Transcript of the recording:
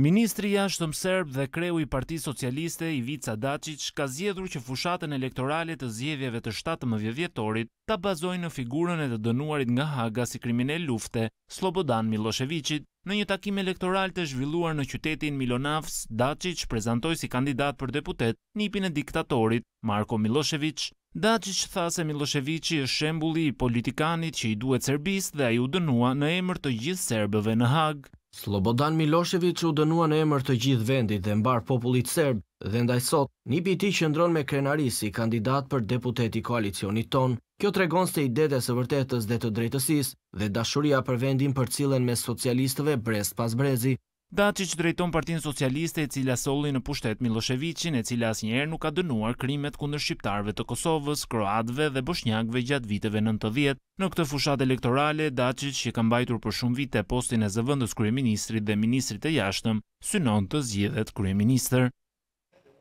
Ministri i Jashtëm serb dhe kreu i Partisë Socialiste, Ivica Daçiç, ka zgjedhur që fushatën elektorale të zgjedhjeve të shtatëmbëdhjetë dhjetorit ta bazojë në figurën e të dënuarit nga Haga si kriminel lufte, Sllobodan Millosheviçit. Në një takim elektoral të zhvilluar në qytetin Milonavc, Daçiç prezantoi si kandidat për deputet nipin e diktatorit. Marko Millosheviç, Daçiç tha se Millosheviçi është shembulli i politikanit që i duhet Serbisë dhe ai u dënua në emër të gjithë serbëve në Hagë. Sllobodan Millosheviç u dënua në emër të gjithë vendit dhe mbarë popullit serb dhe ndaj sot, nipi i tij qëndron me krenari si kandidat për deputet i koalicionit tonë. Kjo tregon se idetë e së vërtetës dhe të drejtësisë dhe dashuria për vendin përcillen mes socialistëve brez pas brezi. Daçiç drejton Partinë Socialiste e cila solli në pushtet Millosheviçin e cila asnjëherë nuk ka dënuar krimet kundër shqiptarëve të Kosovës, kroatëve dhe boshnjakëve gjatë viteve nëntëdhjetë. Në këtë fushatë elektorale, Daçiç që ka mbajtur për shumë vite postin e zëvendës kryeministrit dhe ministrit të jashtëm, synon të zgjidhet kryeministër.